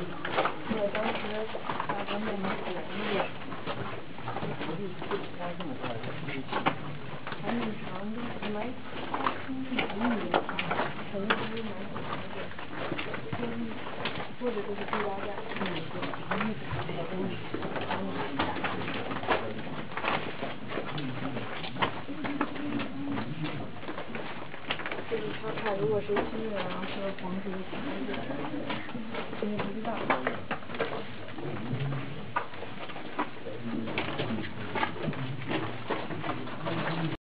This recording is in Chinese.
我当时把咱们能选的，我就自己花这么多钱。咱们长的，买花青绿的，投资买房子，生或者就是自家家，女女的在屋里，然后男的在外面。就是他怕，如果谁侵略了，是黄色的，黄。Thank you.